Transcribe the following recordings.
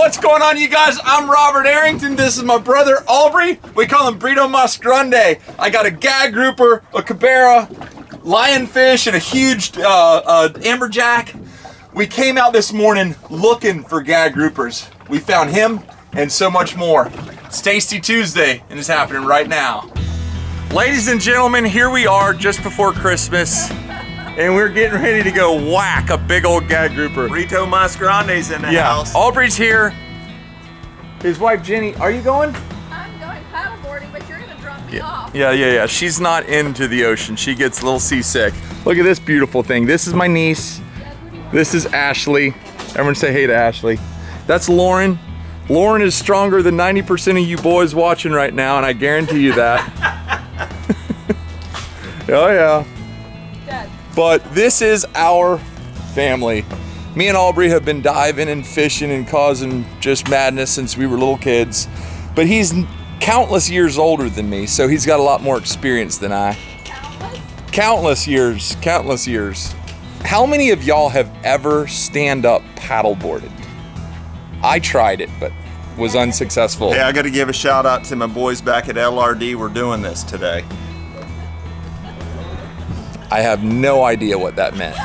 what's going on, you guys? I'm Robert Arrington. This is my brother Albrey. We call him Brito Mas Grande. I got a gag grouper, a cubera, lionfish, and a huge uh, uh, amberjack. We came out this morning looking for gag groupers. We found him and so much more. It's Tasty Tuesday, and it's happening right now. Ladies and gentlemen, here we are just before Christmas, and we're getting ready to go whack a big old gag grouper. Rito Masgrande's in the Yeah, house. Albrey's here. His wife Jenny, are you going? I'm going paddleboarding, but you're gonna drop me off. Yeah, yeah, yeah. She's not into the ocean. She gets a little seasick. Look at this beautiful thing. This is my niece. This is Ashley. Everyone say hey to Ashley. That's Lauren. Lauren is stronger than 90% of you boys watching right now, and I guarantee you that. oh, yeah. But this is our family. Me and Albrey have been diving and fishing and causing just madness since we were little kids. But he's countless years older than me, so he's got a lot more experience than I. countless. Countless years, countless years. How many of y'all have ever stand up paddleboarded? I tried it, but was unsuccessful. Hey, I got to give a shout out to my boys back at LRD. We're doing this today. I have no idea what that meant.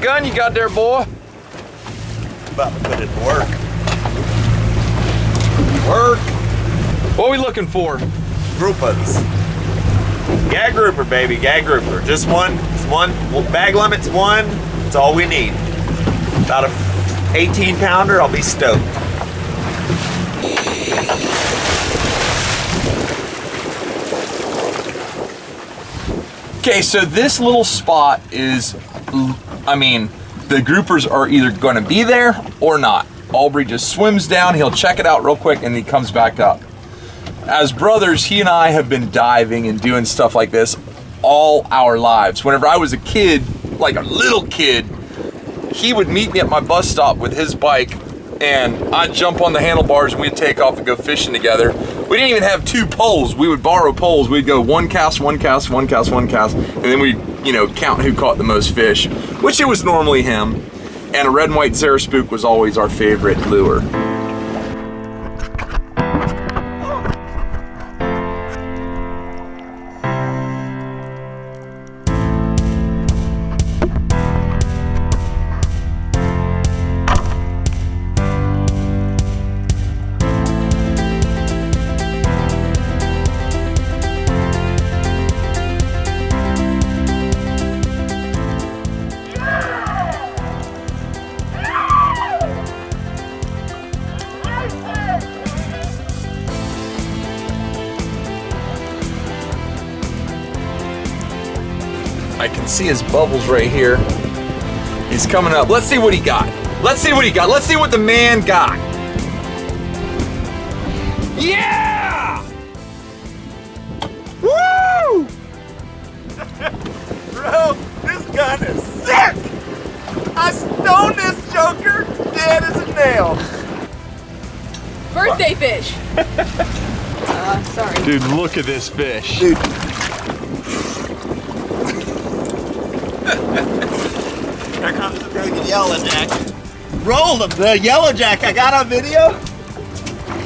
Gun you got there, boy. About to put it to work. Work. What are we looking for? Groupas. Gag grouper, baby. Gag grouper. Just one. It's one. Well, bag limit's one. That's all we need. About a 18 pounder. I'll be stoked. Okay, so this little spot is, I mean, the groupers are either going to be there or not. Albrey just swims down, he'll check it out real quick, and he comes back up. As brothers, he and I have been diving and doing stuff like this all our lives. Whenever I was a kid, like a little kid, he would meet me at my bus stop with his bike and I'd jump on the handlebars and we'd take off and go fishing together. We didn't even have two poles. We would borrow poles. We'd go one cast, one cast, one cast, one cast, and then we'd, you know, count who caught the most fish, which it was normally him. And a red and white Zara Spook was always our favorite lure. I can see his bubbles right here. He's coming up. Let's see what he got. Let's see what he got. Let's see what the man got. Yeah! Woo! Bro, this gun is sick! I stoned this joker dead as a nail. Birthday fish. uh, sorry. Dude, look at this fish. Dude. The yellow jack. Roll him, the yellow jack. I got on video.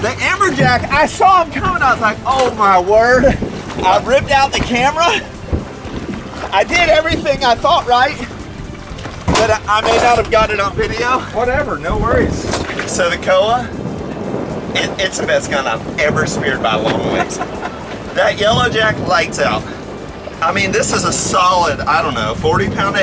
The amberjack, I saw him coming. I was like, oh my word. I ripped out the camera. I did everything I thought right, but I, may not have got it on video. Whatever, no worries. So the koa, It, it's the best gun I've ever speared by a long ways. That yellow jack lights out. I mean, this is a solid, I don't know, 40 pound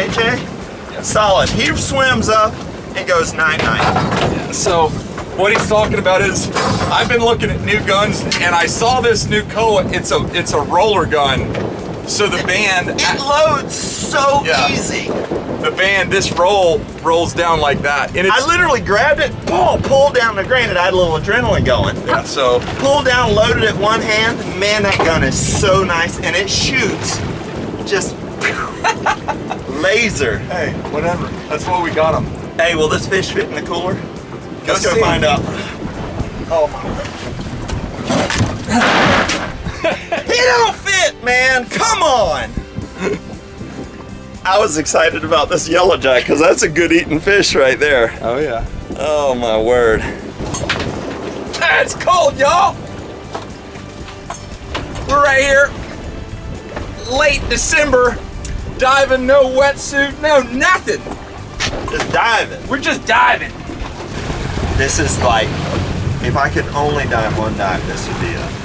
Solid. He swims up and goes night night. So what he's talking about is I've been looking at new guns and I saw this new Koa. It's a it's a roller gun. So the band It loads so Yeah. easy. the band this roll rolls down like that. And I literally grabbed it, pull, pulled down. Now, granted, I had a little adrenaline going. yeah, so Pulled down, loaded it one hand. Man, that gun is so nice, and it shoots just laser. hey, whatever. That's what we got him. Hey, will this fish fit in the cooler? Go Let's go see. find out. Oh my! he don't fit, man. Come on. I was excited about this yellow jack because that's a good eating fish right there. Oh yeah. Oh my word. It's cold, y'all. We're right here, late December, diving, no wetsuit, no nothing. Just diving. We're just diving. This is like, if I could only dive one dive, this would be it.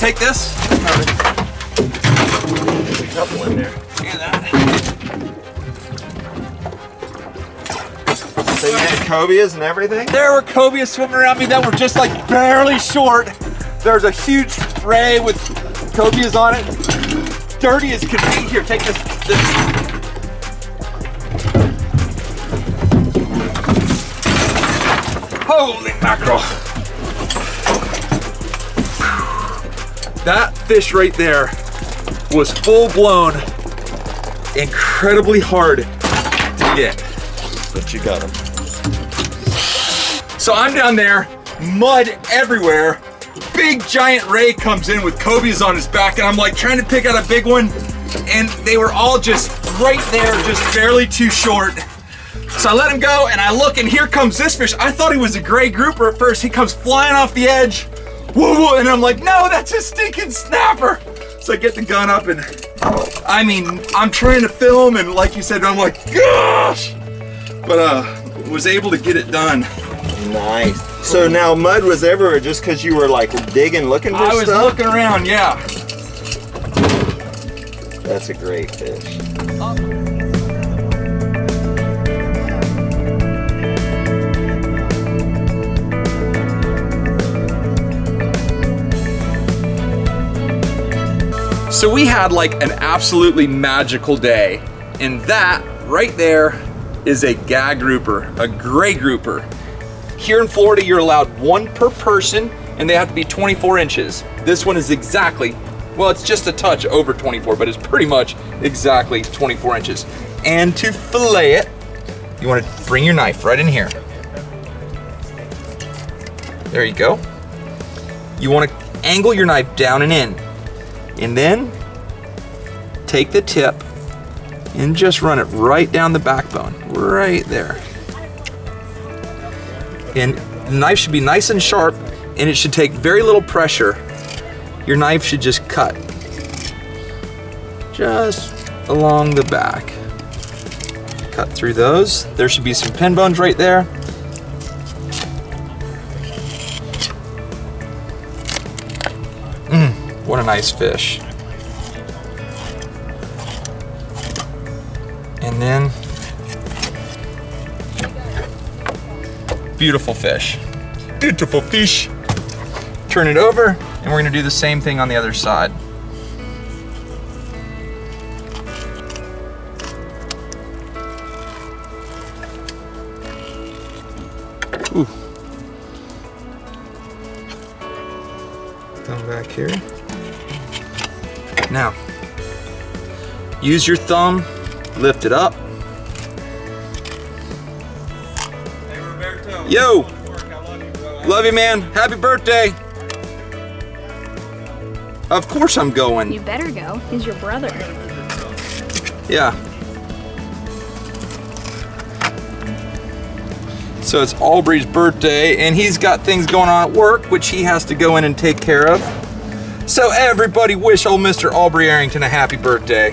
Take this. Couple in there. And that. So you had cobias and everything? There were cobias swimming around me that were just like barely short. There's a huge spray with cobias on it. Dirty as can be. Here, take this. this. Holy mackerel. That fish right there was full blown, incredibly hard to get. But you got him. So I'm down there, mud everywhere. Big giant ray comes in with Kobe's on his back, and I'm like trying to pick out a big one, and they were all just right there, just barely too short. So I let him go, and I look, and here comes this fish. I thought he was a gray grouper at first. He comes flying off the edge, woo woo, and I'm like, no, that's a stinking snapper. So I get the gun up, and I mean, I'm trying to film, and like you said, I'm like, gosh, but uh, was able to get it done. Nice. So now mud was everywhere just because you were like digging, looking for I was stuff? looking around, yeah. That's a great fish. So we had like an absolutely magical day. And that right there is a gag grouper, a gray grouper. Here in Florida, you're allowed one per person and they have to be 24 inches. This one is exactly, well, it's just a touch over 24, but it's pretty much exactly 24 inches. And to fillet it, you wanna bring your knife right in here. There you go. You wanna angle your knife down and in. And then take the tip and just run it right down the backbone, right there. And the knife should be nice and sharp and it should take very little pressure. Your knife should just cut just along the back. Cut through those. There should be some pin bones right there. What a nice fish. And then, beautiful fish. Beautiful fish. Turn it over, and we're gonna do the same thing on the other side. Ooh. Thumb back here. Now, use your thumb, lift it up. Hey Roberto. Yo! Love you, man. Happy birthday. Of course I'm going. You better go. He's your brother. Yeah. So it's Albrey's birthday, and he's got things going on at work, which he has to go in and take care of. So everybody wish old Mr. Albrey Arrington a happy birthday.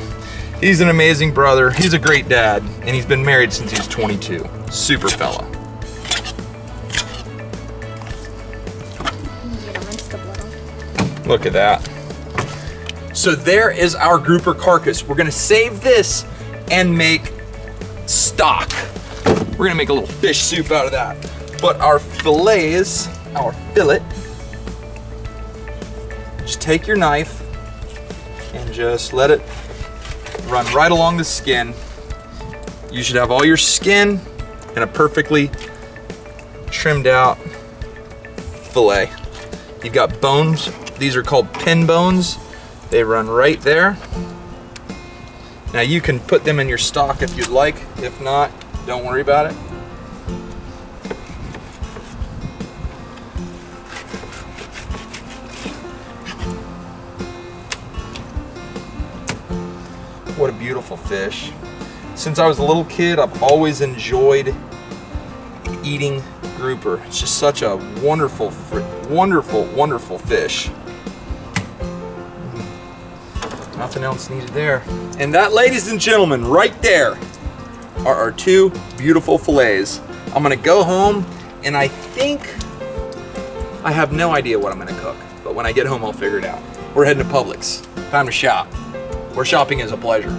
He's an amazing brother, he's a great dad, and he's been married since he's 22. Super fella. Look at that. So there is our grouper carcass. We're gonna save this and make stock. We're gonna make a little fish soup out of that. But our fillets, our fillet, just take your knife and just let it run right along the skin. You should have all your skin and a perfectly trimmed out fillet. You've got bones. These are called pin bones. They run right there. Now you can put them in your stock if you'd like. If not, don't worry about it. What a beautiful fish. Since I was a little kid, I've always enjoyed eating grouper. It's just such a wonderful, wonderful, wonderful fish. Nothing else needed there. And that, ladies and gentlemen, right there are our two beautiful fillets. I'm gonna go home and I think I have no idea what I'm gonna cook, but when I get home, I'll figure it out. We're heading to Publix. Time to shop. Where shopping is a pleasure.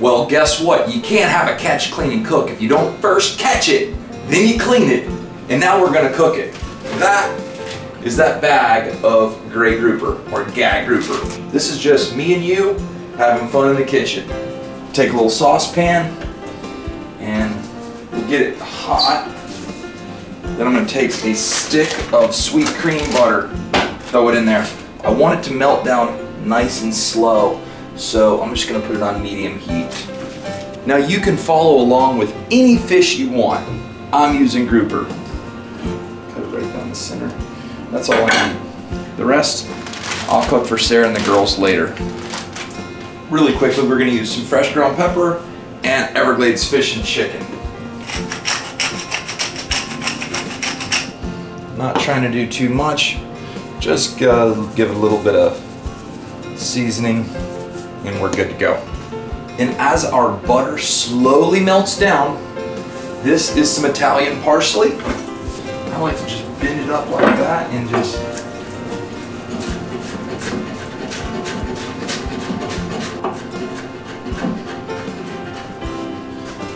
Well, guess what? You can't have a catch, clean, and cook if you don't first catch it, then you clean it, and now we're gonna cook it. That is that bag of gray grouper or gag grouper. This is just me and you having fun in the kitchen. Take a little saucepan and we'll get it hot. Then I'm gonna take a stick of sweet cream butter, throw it in there. I want it to melt down nice and slow, so I'm just gonna put it on medium heat. Now you can follow along with any fish you want. I'm using grouper. Cut it right down the center. That's all I need. The rest, I'll cook for Sarah and the girls later. Really quickly, we're gonna use some fresh ground pepper and Everglades fish and chicken. Not trying to do too much, just uh, give it a little bit of seasoning and we're good to go. And as our butter slowly melts down, this is some Italian parsley. I like to just bend it up like that and just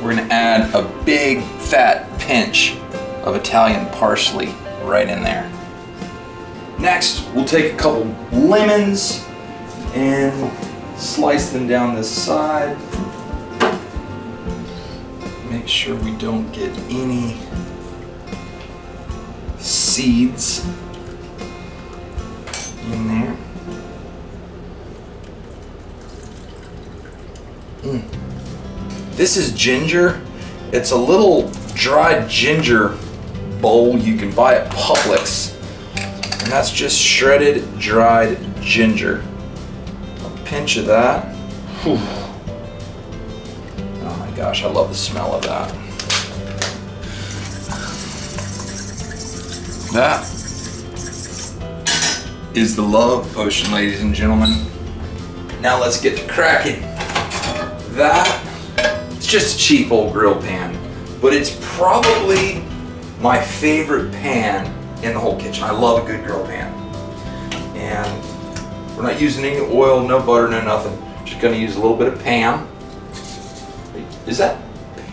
We're gonna add a big fat pinch of Italian parsley right in there. Next, we'll take a couple lemons and slice them down this side. Make sure we don't get any seeds in there. Mm. This is ginger. It's a little dried ginger bowl you can buy at Publix. And that's just shredded dried ginger. Pinch of that. Whew. Oh my gosh, I love the smell of that. That is the love potion, ladies and gentlemen. Now let's get to cracking. That it's just a cheap old grill pan, but it's probably my favorite pan in the whole kitchen. I love a good grill pan. We're not using any oil, no butter, no nothing. Just gonna use a little bit of Pam. Is that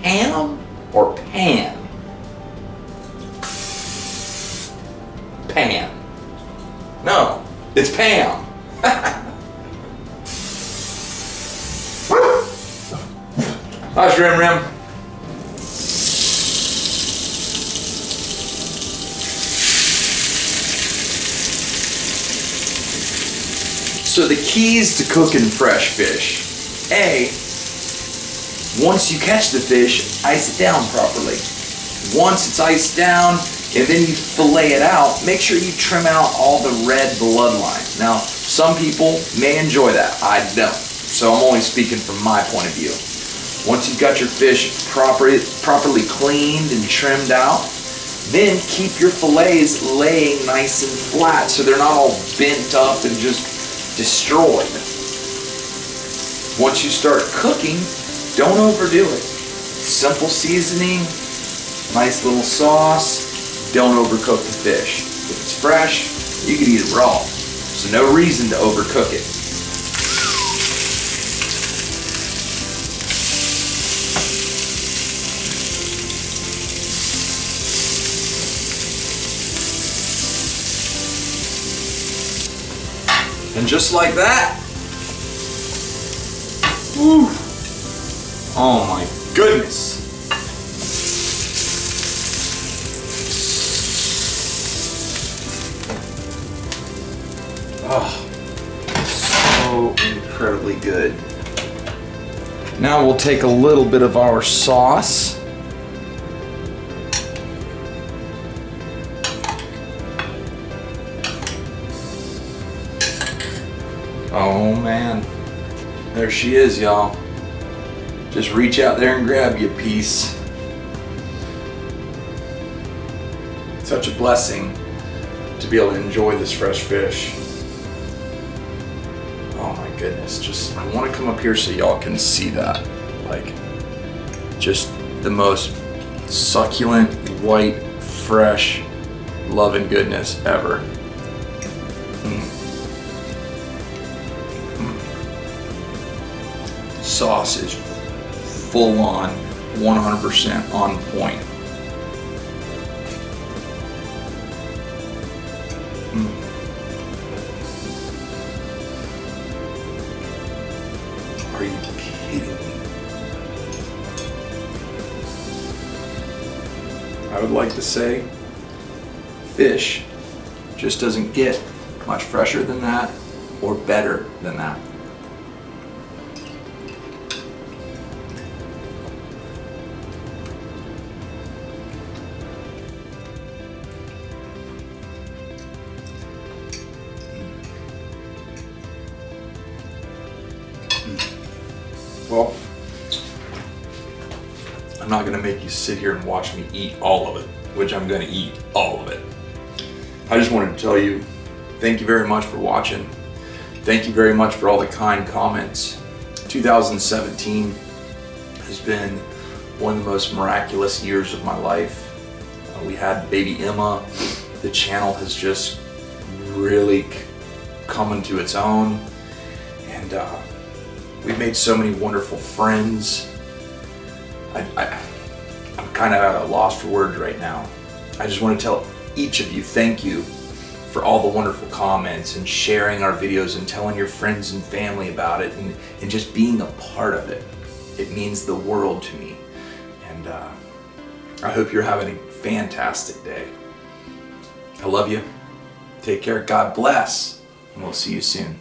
Pam or pan? Pan. No, it's Pam. Nice rim rim. So the keys to cooking fresh fish. A, once you catch the fish, ice it down properly. Once it's iced down, and then you fillet it out, make sure you trim out all the red bloodline. Now, some people may enjoy that. I don't. So I'm only speaking from my point of view. Once you've got your fish properly, properly cleaned and trimmed out, then keep your fillets laying nice and flat so they're not all bent up and just destroyed. Once you start cooking, don't overdo it. Simple seasoning, nice little sauce, don't overcook the fish. If it's fresh, you can eat it raw. So no reason to overcook it. And just like that, whew, oh my goodness. Oh, so incredibly good. Now we'll take a little bit of our sauce. Man. There she is, y'all. Just reach out there and grab you piece. Such a blessing to be able to enjoy this fresh fish. Oh my goodness, just I want to come up here so y'all can see that. Like just the most succulent, white, fresh, loving goodness ever. Mm. Sauce is full on 100% on point. Mm. Are you kidding me? I would like to say fish just doesn't get much fresher than that or better than that. Sit here and watch me eat all of it, which I'm gonna eat all of it. I just wanted to tell you, thank you very much for watching. Thank you very much for all the kind comments. 2017 has been one of the most miraculous years of my life. Uh, we had baby Emma. The channel has just really come into its own. And uh, we've made so many wonderful friends. I, I, I'm kind of at a loss for words right now. I just want to tell each of you thank you for all the wonderful comments and sharing our videos and telling your friends and family about it and, and just being a part of it. It means the world to me. And uh, I hope you're having a fantastic day. I love you. Take care. God bless. And we'll see you soon.